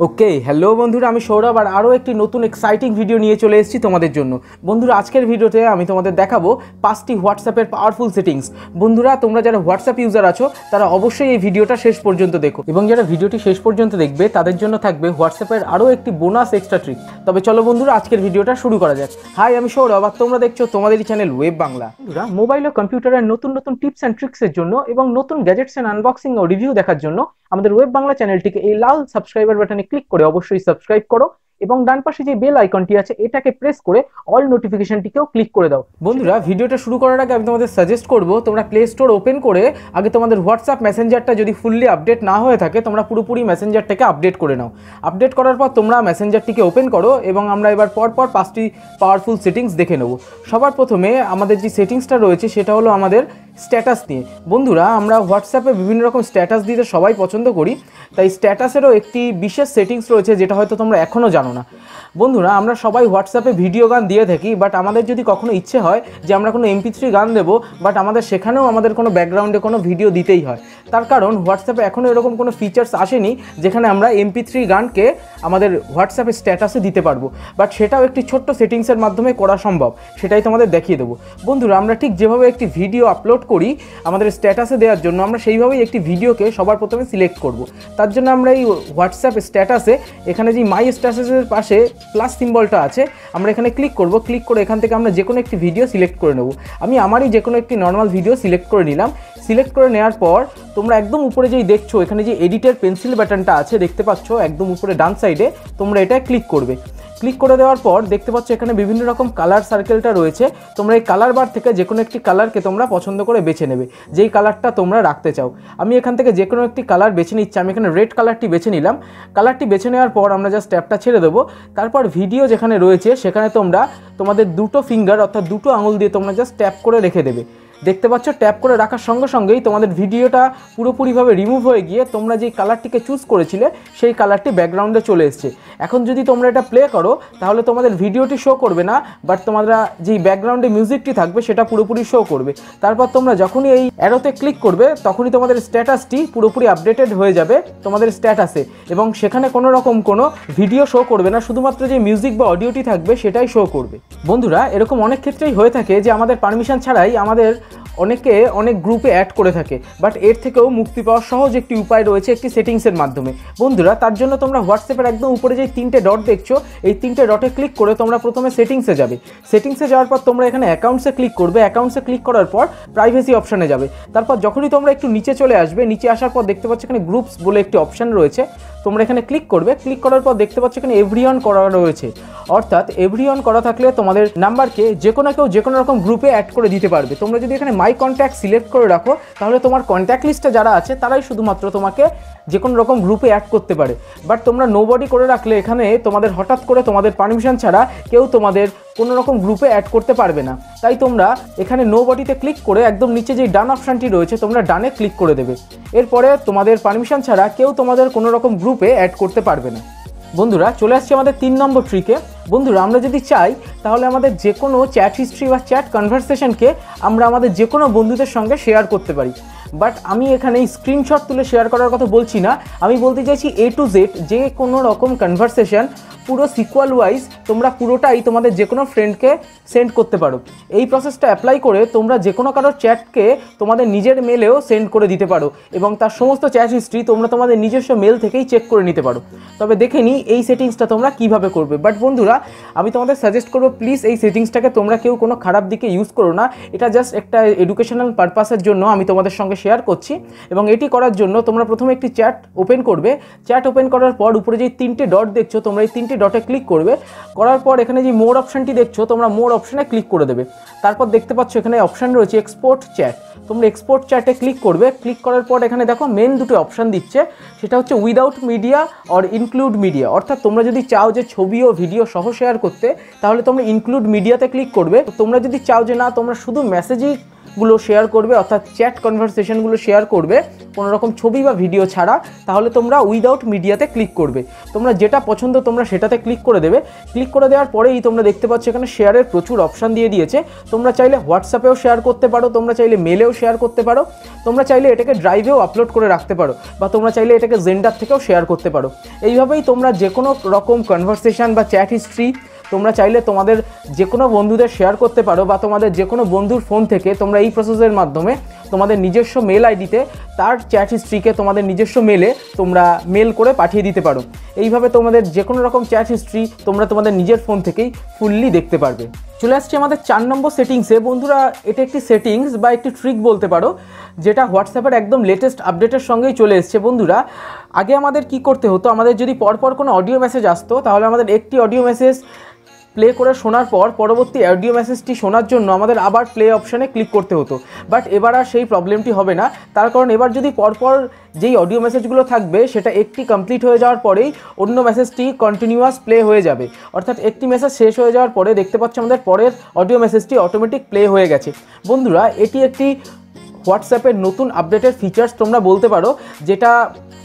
Okay hello বন্ধুরা, আমি সৌরভ আর আরও একটি নতুন এক্সাইটিং ভিডিও নিয়ে চলে এসেছি তোমাদের জন্য। বন্ধুরা, আজকের ভিডিওতে আমি তোমাদের দেখাবো পাঁচটি হোয়াটসঅ্যাপের পাওয়ারফুল সেটিংস বন্ধুরা, তোমরা যারা হোয়াটসঅ্যাপ ইউজার আছো, তারা অবশ্যই এই ভিডিওটা শেষ পর্যন্ত দেখো। এবং যারা ভিডিওটি শেষ পর্যন্ত দেখবে, তাদের জন্য থাকবে হোয়াটসঅ্যাপের আরও একটি বোনাস এক্সট্রা ট্রিক তবে চলো বন্ধুরা, আজকের ভিডিওটা শুরু করা যাক। হাই আমি সৌরভ আর তোমরা দেখছ তোমাদেরই চ্যানেল ওয়েব বাংলা বন্ধুরা মোবাইল ও কম্পিউটারের নতুন নতুন টিপস অ্যান্ড ট্রিক্সের জন্য এবং নতুন গ্যাজেটস অ্যান্ড আনবক্সিং ও রিভিউ দেখার জন্য আমাদের ওয়েব বাংলা চ্যানেলটিকে এই লাল সাবস্ক্রাইবার বাটনে ক্লিক করে অবশ্যই সাবস্ক্রাইব করো এবং ডান পাশে যে বেল আইকনটি আছে, এটাকে প্রেস করে অল নোটিফিকেশনটিকেও ক্লিক করে দাও। বন্ধুরা, ভিডিওটা শুরু করার আগে আমি তোমাদের সাজেস্ট করব, তোমরা প্লে স্টোর ওপেন করে আগে তোমাদের হোয়াটসঅ্যাপ মেসেঞ্জারটা যদি ফুললি আপডেট না হয়ে থাকে, তোমরা পুরোপুরি মেসেঞ্জারটাকে আপডেট করে নাও। আপডেট করার পর তোমরা মেসেঞ্জারটিকে ওপেন করো এবং আমরা এবার পর পর পাঁচটি পাওয়ারফুল সেটিংস দেখে নেব। সবার প্রথমে আমাদের যে সেটিংসটা রয়েছে, সেটা হলো আমাদের স্ট্যাটাস নিয়ে। বন্ধুরা, আমরা হোয়াটসঅ্যাপে বিভিন্ন রকম স্ট্যাটাস দিতে সবাই পছন্দ করি। তাই স্ট্যাটাসেরও একটি বিশেষ সেটিংস রয়েছে, যেটা হয়তো তোমরা এখনও জানো না। বন্ধুরা, আমরা সবাই হোয়াটসঅ্যাপে ভিডিও গান দিয়ে থাকি বাট আমাদের যদি কখনো ইচ্ছে হয় যে আমরা কোনো এমপি থ্রি গান দেবো বাট আমাদের সেখানেও আমাদের কোনো ব্যাকগ্রাউন্ডে কোনো ভিডিও দিতেই হয়। তার কারণ হোয়াটসঅ্যাপে এখনও এরকম কোনো ফিচার্স আসেনি, যেখানে আমরা এমপি থ্রি গানকে আমাদের হোয়াটসঅ্যাপে স্ট্যাটাসে দিতে পারব। বাট সেটাও একটি ছোট্ট সেটিংসের মাধ্যমে করা সম্ভব, সেটাই তোমাদের দেখিয়ে দেবো। বন্ধুরা, আমরা ঠিক যেভাবে একটি ভিডিও আপলোড করি আমাদের স্ট্যাটাসে দেওয়ার জন্য, আমরা সেইভাবেই একটি ভিডিওকে সবার প্রথমে সিলেক্ট করব। তার জন্য আমরা এই হোয়াটসঅ্যাপ স্ট্যাটাসে এখানে যে মাই স্ট্যাটাসের পাশে প্লাস সিম্বলটা আছে, আমরা এখানে ক্লিক করব। ক্লিক করে এখান থেকে আমরা যে কোনো একটি ভিডিও সিলেক্ট করে নেব। আমি আমারই যে কোনো একটি নর্মাল ভিডিও সিলেক্ট করে নিলাম। সিলেক্ট করে নেওয়ার পর, তোমরা একদম উপরে যেই দেখছ, এখানে যে এডিটের পেন্সিল বাটনটা আছে, দেখতে পাচ্ছ, একদম উপরে ডান সাইডে তোমরা এটা ক্লিক করবে। ক্লিক করে দেওয়ার পর দেখতে পাচ্ছ এখানে বিভিন্ন রকম কালার সার্কেলটা রয়েছে। তোমরা এই কালার বার থেকে যে কোনো একটি কালারকে তোমরা পছন্দ করে বেছে নেবে। যেই কালারটা তোমরা রাখতে চাও। আমি এখান থেকে যে কোনো একটি কালার বেছে নিচ্ছি। আমি এখানে রেড কালারটি বেছে নিলাম। কালারটি বেছে নেওয়ার পর আমরা জাস্ট ট্যাপটা ছেড়ে দেবো। তারপর ভিডিও যেখানে রয়েছে, সেখানে তোমরা তোমাদের দুটো ফিঙ্গার অর্থাৎ দুটো আঙুল দিয়ে তোমরা জাস্ট ট্যাপ করে রেখে দেবে। দেখতে পাচ্ছ ট্যাপ করে রাখার সঙ্গে সঙ্গেই তোমাদের ভিডিওটা পুরোপুরিভাবে রিমুভ হয়ে গিয়ে তোমরা যেই কালারটিকে চুজ করেছিলে, সেই কালারটি ব্যাকগ্রাউন্ডে চলে এসছে। এখন যদি তোমরা এটা প্লে করো, তাহলে তোমাদের ভিডিওটি শো করবে না বাট তোমরা যেই ব্যাকগ্রাউন্ডে মিউজিকটি থাকবে, সেটা পুরোপুরি শো করবে। তারপর তোমরা যখনই এই অ্যারোতে ক্লিক করবে, তখনই তোমাদের স্ট্যাটাসটি পুরোপুরি আপডেটেড হয়ে যাবে তোমাদের স্ট্যাটাসে এবং সেখানে কোনো রকম কোনো ভিডিও শো করবে না, শুধুমাত্র যে মিউজিক বা অডিওটি থাকবে, সেটাই শো করবে। বন্ধুরা, এরকম অনেক ক্ষেত্রেই হয়ে থাকে যে আমাদের পারমিশন ছাড়াই আমাদের অনেকে অনেক গ্রুপে অ্যাড করে থাকে বাট এর থেকেও মুক্তি পাওয়ার সহজ একটি উপায় রয়েছে একটি সেটিংসের মাধ্যমে। বন্ধুরা, তার জন্য তোমরা হোয়াটসঅ্যাপের একদম উপরে যে তিনটে ডট দেখছ, এই তিনটে ডটে ক্লিক করে তোমরা প্রথমে সেটিংসে যাবে। সেটিংসে যাওয়ার পর তোমরা এখানে অ্যাকাউন্টসে ক্লিক করবে। অ্যাকাউন্টসে ক্লিক করার পর প্রাইভেসি অপশানে যাবে। তারপর যখনই তোমরা একটু নিচে চলে আসবে, নিচে আসার পর দেখতে পাচ্ছ এখানে গ্রুপস বলে একটি অপশান রয়েছে। তোমরা এখানে ক্লিক করবে। ক্লিক করার পর দেখতে পাচ্ছ এখানে এভরি অন করা রয়েছে। অর্থাৎ এভরি অন করা থাকলে তোমাদের নাম্বারকে যে কোনো কেউ যে কোনো রকম গ্রুপে অ্যাড করে দিতে পারবে। তোমরা যদি এখানে মাই কন্ট্যাক্ট সিলেক্ট করে রাখো, তাহলে তোমার কন্ট্যাক্ট লিস্টে যারা আছে, তারাই শুধুমাত্র তোমাকে যে কোনো রকম গ্রুপে অ্যাড করতে পারে। বাট তোমরা নো বডি করে রাখলে এখানে তোমাদের হঠাৎ করে তোমাদের পারমিশন ছাড়া কেউ তোমাদের কোনো রকম গ্রুপে অ্যাড করতে পারবে না। তাই তোমরা এখানে নো বডিতে ক্লিক করে একদম নিচে যেই ডান অপশানটি রয়েছে, তোমরা ডানে ক্লিক করে দেবে। এরপরে তোমাদের পারমিশন ছাড়া কেউ তোমাদের কোনো রকম গ্রুপে অ্যাড করতে পারবে না। বন্ধুরা, চলে আসছি আমাদের তিন নম্বর ট্রিকে বন্ধুরা, আমরা যদি চাই, তাহলে আমাদের যে কোনো চ্যাট হিস্ট্রি বা চ্যাট কনভারসেশনকে আমরা আমাদের যে কোনো বন্ধুদের সঙ্গে শেয়ার করতে পারি। বাট আমি এখানে স্ক্রিনশট তুলে শেয়ার করার কথা বলছি না। আমি বলতে চাইছি এ টু জেড যে কোনো রকম কনভারসেশন পুরো সিকুয়াল ওয়াইজ তোমরা পুরোটাই তোমাদের যে কোনো ফ্রেন্ডকে সেন্ড করতে পারো। এই প্রসেসটা অ্যাপ্লাই করে তোমরা যে কোনো কারোর চ্যাটকে তোমাদের নিজের মেলেও সেন্ড করে দিতে পারো এবং তার সমস্ত চ্যাট হিস্ট্রি তোমরা তোমাদের নিজস্ব মেল থেকেই চেক করে নিতে পারো। তবে দেখে নিই এই সেটিংসটা তোমরা কীভাবে করবে। বাট বন্ধুরা, আমি তোমাদের সাজেস্ট করব প্লিজ এই সেটিংসটাকে তোমরা কেউ কোনো খারাপ দিকে ইউজ করো না। এটা জাস্ট একটা এডুকেশনাল পারপাসের জন্য আমি তোমাদের সঙ্গে শেয়ার করছি এবং এটি করার জন্য তোমরা প্রথমে একটি চ্যাট ওপেন করবে। চ্যাট ওপেন করার পর উপরে যে তিনটে ডট দেখছ, তোমরা এই তিনটে ডটে ক্লিক করবে, করার পর এখানে যে মোর অপশানটি দেখছ, তোমরা মোর অপশানে ক্লিক করে দেবে। তারপর দেখতে পাচ্ছ এখানে অপশান রয়েছে এক্সপোর্ট চ্যাট তোমরা এক্সপোর্ট চ্যাটে ক্লিক করবে ক্লিক করার পর এখানে দেখো মেন দুটো অপশান দিচ্ছে, সেটা হচ্ছে without media or include media অর্থাৎ তোমরা যদি চাও যে ছবি ও ভিডিও সহ শেয়ার করতে, তাহলে তোমরা ইনক্লুড মিডিয়াতে ক্লিক করবে। তোমরা যদি চাও যে না, তোমরা শুধু মেসেজই গুলো শেয়ার করবে, অর্থাৎ চ্যাট কনভারসেশনগুলো শেয়ার করবে, কোনো রকম ছবি বা ভিডিও ছাড়া, তাহলে তোমরা উইদাউট মিডিয়াতে ক্লিক করবে। তোমরা যেটা পছন্দ তোমরা সেটাতে ক্লিক করে দেবে। ক্লিক করে দেওয়ার পরেই তোমরা দেখতে পাচ্ছ এখানে শেয়ারের প্রচুর অপশান দিয়ে দিয়েছে। তোমরা চাইলে হোয়াটসঅ্যাপেও শেয়ার করতে পারো, তোমরা চাইলে মেলেও শেয়ার করতে পারো, তোমরা চাইলে এটাকে ড্রাইভেও আপলোড করে রাখতে পারো, বা তোমরা চাইলে এটাকে জেন্ডার থেকেও শেয়ার করতে পারো। এইভাবেই তোমরা যে কোনো রকম কনভারসেশন বা চ্যাট হিস্ট্রি তোমরা চাইলে তোমাদের যে কোনো বন্ধুদের শেয়ার করতে পারো বা তোমাদের যে কোনো বন্ধুর ফোন থেকে তোমরা এই প্রসেসের মাধ্যমে তোমাদের নিজস্ব মেল আইডিতে তার চ্যাট হিস্ট্রিকে তোমাদের নিজস্ব মেলে তোমরা মেল করে পাঠিয়ে দিতে পারো। এইভাবে তোমাদের যে কোনো রকম চ্যাট হিস্ট্রি তোমরা তোমাদের নিজের ফোন থেকেই ফুললি দেখতে পারবে। চলে আসছে আমাদের চার নম্বর সেটিংসে বন্ধুরা, এটা একটি সেটিংস বা একটি ট্রিক বলতে পারো, যেটা হোয়াটসঅ্যাপের একদম লেটেস্ট আপডেটের সঙ্গেই চলে এসছে। বন্ধুরা, আগে আমাদের কি করতে হতো? আমাদের যদি পরপর কোনো অডিও মেসেজ আসতো, তাহলে আমাদের একটি অডিও মেসেজ প্লে করে শোনার পর পরবর্তী অডিও মেসেজটি শোনার জন্য আমাদের আবার প্লে অপশানে ক্লিক করতে হতো। বাট এবার আর সেই প্রবলেমটি হবে না। তার কারণ এবার যদি পরপর যেই অডিও মেসেজগুলো থাকবে, সেটা একটি কমপ্লিট হয়ে যাওয়ার পরেই অন্য মেসেজটি কন্টিনিউয়াস প্লে হয়ে যাবে। অর্থাৎ একটি মেসেজ শেষ হয়ে যাওয়ার পরে দেখতে পাচ্ছি আমাদের পরের অডিও মেসেজটি অটোমেটিক প্লে হয়ে গেছে। বন্ধুরা, এটি একটি হোয়াটসঅ্যাপের নতুন আপডেটের ফিচার্স তোমরা বলতে পারো, যেটা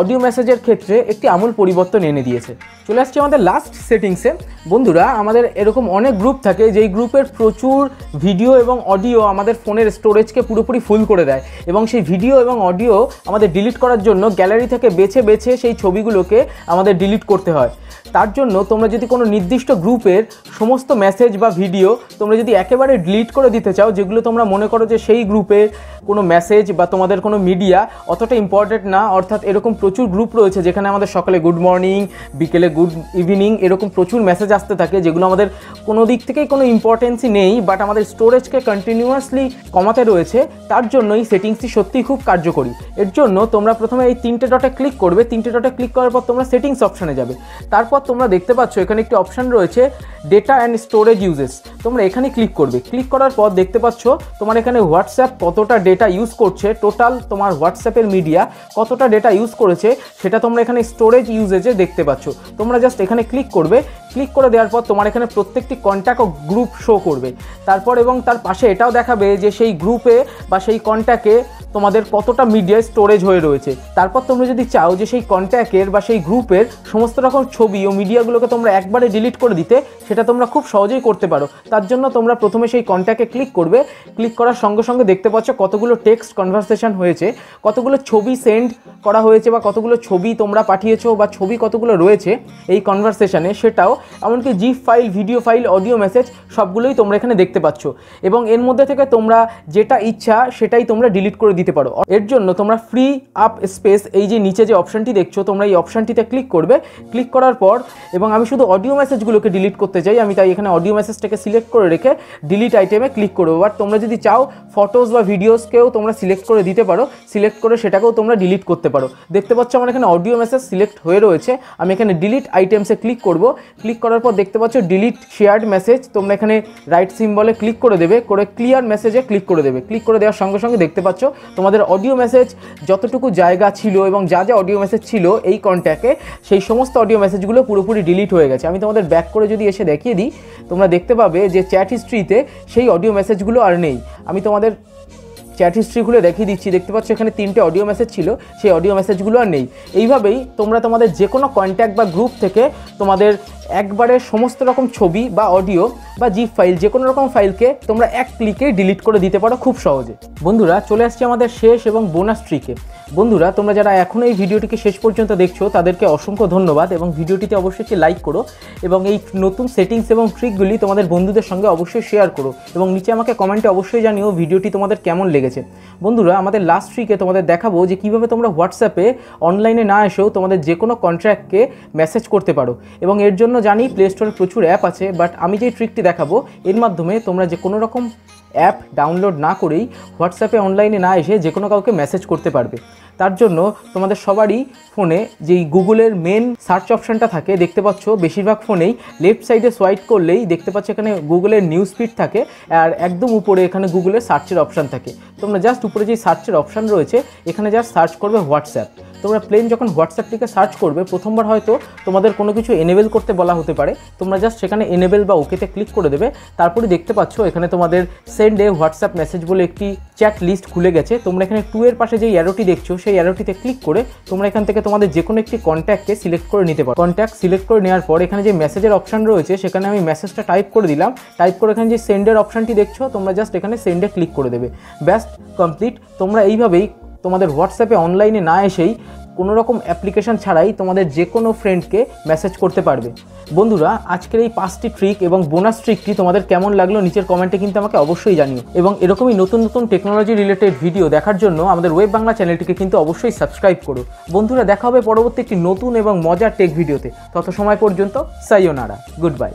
অডিও মেসেজের ক্ষেত্রে একটি আমূল পরিবর্তন এনে দিয়েছে। চলে আসছে আমাদের লাস্ট সেটিংসে বন্ধুরা, আমাদের এরকম অনেক গ্রুপ থাকে, যেই গ্রুপের প্রচুর ভিডিও এবং অডিও আমাদের ফোনের স্টোরেজকে পুরোপুরি ফুল করে দেয় এবং সেই ভিডিও এবং অডিও আমাদের ডিলিট করার জন্য গ্যালারি থেকে বেছে বেছে সেই ছবিগুলোকে আমাদের ডিলিট করতে হয়। তার জন্য তোমরা যদি কোনো নির্দিষ্ট গ্রুপের সমস্ত মেসেজ বা ভিডিও তোমরা যদি একেবারে ডিলিট করে দিতে চাও, যেগুলো তোমরা মনে করো যে সেই গ্রুপের কোনো মেসেজ বা তোমাদের কোনো মিডিয়া অতটা ইম্পর্টেন্ট না। অর্থাৎ এরকম প্রচুর গ্রুপ রয়েছে যেখানে আমাদের সকালে গুড মর্নিং বিকেলে গুড ইভিনিং এরকম প্রচুর মেসেজ আসতে থাকে যেগুলো আমাদের কোনো দিক থেকেই কোনো ইম্পর্টেন্সই নেই বাট আমাদের স্টোরেজকে কন্টিনিউয়াসলি কমাতে রয়েছে। তার জন্য এই সেটিংসটি সত্যিই খুব কার্যকরী। এর জন্য তোমরা প্রথমে এই তিনটে ডটে ক্লিক করবে। তিনটে ডটে ক্লিক করার পর তোমরা সেটিংস অপশানে যাবে। তারপর তোমরা দেখতে পাচ্ছ এখানে একটি অপশান রয়েছে ডেটা অ্যান্ড স্টোরেজ ইউজেস তোমরা এখানে ক্লিক করবে। ক্লিক করার পর দেখতে পাচ্ছ, তোমার এখানে হোয়াটসঅ্যাপ কতটা ডেটা ইউজ করছে। টোটাল তোমার হোয়াটসঅ্যাপের মিডিয়া কতটা ডেটা ইউজ করেছে, সেটা তোমরা এখানে স্টোরেজ ইউজেজে দেখতে পাচ্ছ। তোমরা জাস্ট এখানে ক্লিক করবে। ক্লিক করে দেওয়ার পর তোমার এখানে প্রত্যেকটি কন্ট্যাক্ট ও গ্রুপ শো করবে। তারপর এবং তার পাশে এটাও দেখাবে যে সেই গ্রুপে বা সেই কন্ট্যাক্টে তোমাদের কতটা মিডিয়া স্টোরেজ হয়ে রয়েছে। তারপর তোমরা যদি চাও যে সেই কন্ট্যাক্টের বা সেই গ্রুপের সমস্ত রকম ছবি ও মিডিয়াগুলোকে তোমরা একবারে ডিলিট করে দিতে, সেটা তোমরা খুব সহজেই করতে পারো। তার জন্য তোমরা প্রথমে সেই কন্ট্যাক্টে ক্লিক করবে। ক্লিক করার সঙ্গে সঙ্গে দেখতে পাচ্ছ কতগুলো টেক্সট কনভারসেশন হয়েছে। কতগুলো ছবি সেন্ড করা হয়েছে বা কতগুলো ছবি তোমরা পাঠিয়েছো বা ছবি কতগুলো রয়েছে এই কনভারসেশনে সেটাও এমনকি zip file video file audio message সবগুলোই তোমরা এখানে দেখতে পাচ্ছ। এবং এর মধ্যে থেকে তোমরা যেটা ইচ্ছা সেটাই তোমরা ডিলিট করে দিতে পারো। এর জন্য তোমরা ফ্রি আপ স্পেস এই যে নিচে যে অপশানটি দেখছ, তোমরা এই অপশানটিতে ক্লিক করবে। ক্লিক করার পর, এবং আমি শুধু অডিও মেসেজগুলোকে ডিলিট করতে চাই, আমি তাই এখানে অডিও মেসেজটাকে সিলেক্ট করে রেখে ডিলিট আইটেমে ক্লিক করব। বাট তোমরা যদি চাও ফটোস বা ভিডিওসকেও তোমরা সিলেক্ট করে দিতে পারো সিলেক্ট করে সেটাকেও তোমরা ডিলিট করতে পারো। দেখতে পাচ্ছ আমার এখানে অডিও মেসেজ সিলেক্ট হয়ে রয়েছে, আমি এখানে ডিলিট আইটেমসে ক্লিক করব। ক্লিক করার পর দেখতে পাচ্ছ ডিলিট শেয়ার্ড মেসেজ তোমরা এখানে রাইট সিম্বলে ক্লিক করে দেবে, করে ক্লিয়ার মেসেজে ক্লিক করে দেবে। ক্লিক করে দেওয়ার সঙ্গে সঙ্গে দেখতে পাচ্ছ তোমাদের অডিও মেসেজ যতটুকু জায়গা ছিল এবং যা যা অডিও মেসেজ ছিল এই কন্ট্যাক্টে সেই সমস্ত অডিও মেসেজগুলো পুরোপুরি ডিলিট হয়ে গেছে। আমি তোমাদের ব্যাক করে যদি এসে দেখিয়ে দিই, তোমরা দেখতে পাবে যে চ্যাট হিস্ট্রিতে সেই অডিও মেসেজগুলো আর নেই। আমি তোমাদের চ্যাট হিস্ট্রি খুলে দেখিয়ে দিচ্ছি। দেখতে পাচ্ছ এখানে তিনটে অডিও মেসেজ ছিল, সেই অডিও মেসেজগুলো আর নেই। এইভাবেই তোমরা তোমাদের যে কোনো কন্ট্যাক্ট বা গ্রুপ থেকে তোমাদের একবারে সমস্ত রকম ছবি বা অডিও বা জিপ ফাইল যে কোনো রকম ফাইলকে তোমরা এক ক্লিকে ডিলিট করে দিতে পারো খুব সহজে। বন্ধুরা, চলে আসছি আমাদের শেষ এবং বোনাস ট্রিকে বন্ধুরা, তোমরা যারা এখন এই ভিডিওটিকে শেষ পর্যন্ত দেখছ, তাদেরকে অসংখ্য ধন্যবাদ এবং ভিডিওটিতে অবশ্যই একটি লাইক করো এবং এই নতুন সেটিংস এবং ট্রিকগুলি তোমাদের বন্ধুদের সঙ্গে অবশ্যই শেয়ার করো এবং নিচে আমাকে কমেন্টে অবশ্যই জানিও ভিডিওটি তোমাদের কেমন লেগেছে। বন্ধুরা, আমাদের লাস্ট ট্রিকে তোমাদের দেখাবো যে কীভাবে তোমরা হোয়াটসঅ্যাপে অনলাইনে না এসেও তোমাদের যে কোনো কন্ট্র্যাক্টকে মেসেজ করতে পারো এবং এর জন্য জানি প্লে স্টোরে প্রচুর অ্যাপ আছে বাট আমি যে ট্রিকটি দেখাবো, এর মাধ্যমে তোমরা যে কোনো রকম অ্যাপ ডাউনলোড না করেই হোয়াটসঅ্যাপে অনলাইনে না এসে যে কোনো কাউকে মেসেজ করতে পারবে। তার জন্য তোমাদের সবারই ফোনে যেই গুগলের মেন সার্চ অপশানটা থাকে, দেখতে পাচ্ছ বেশিরভাগ ফোনেই লেফট সাইডে সোয়াইপ করলেই দেখতে পাচ্ছ এখানে গুগলের নিউজ ফিড থাকে আর একদম উপরে এখানে গুগলের সার্চের অপশান থাকে। তোমরা জাস্ট উপরে যেই সার্চের অপশান রয়েছে, এখানে জাস্ট সার্চ করবে হোয়াটসঅ্যাপ। তোমরা প্লেন যখন হোয়াটসঅ্যাপটিকে সার্চ করবে, প্রথমবার হয়তো তোমাদের কোনো কিছু এনেবেল করতে বলা হতে পারে। তোমরা জাস্ট সেখানে এনেবেল বা ওকেতে ক্লিক করে দেবে। তারপরে দেখতে পাচ্ছ এখানে তোমাদের সেন্ড এ হোয়াটসঅ্যাপ মেসেজ বলে একটি চ্যাট লিস্ট খুলে গেছে। তোমরা এখানে টু এর পাশে যে অ্যারোটি দেখছ, সেই অ্যারোটিতে ক্লিক করে তোমরা এখান থেকে তোমাদের যে কোনো একটি কন্ট্যাক্টকে সিলেক্ট করে নিতে পারো। কন্ট্যাক্ট সিলেক্ট করে নেওয়ার পর এখানে যে মেসেজের অপশন রয়েছে, সেখানে আমি মেসেজটা টাইপ করে দিলাম। টাইপ করে এখানে যে সেন্ডের অপশনটি দেখছ, তোমরা জাস্ট এখানে সেন্ডে ক্লিক করে দেবে। ব্যাস কমপ্লিট তোমরা এইভাবেই তোমাদের হোয়াটসঅ্যাপে অনলাইনে না এসেই কোনো রকম অ্যাপ্লিকেশন ছাড়াই তোমাদের যে কোনো ফ্রেন্ডকে মেসেজ করতে পারবে। বন্ধুরা, আজকের এই পাঁচটি ট্রিক এবং বোনাস ট্রিকটি তোমাদের কেমন লাগল নিচের কমেন্টে কিন্তু আমাকে অবশ্যই জানিও। এবং এরকমই নতুন নতুন টেকনোলজি রিলেটেড ভিডিও দেখার জন্য আমাদের ওয়েব বাংলা চ্যানেলটিকে কিন্তু অবশ্যই সাবস্ক্রাইব করো। বন্ধুরা, দেখা হবে পরবর্তী একটি নতুন এবং মজার টেক ভিডিওতে তত সময় পর্যন্ত সাইও সাইওনারা গুড বাই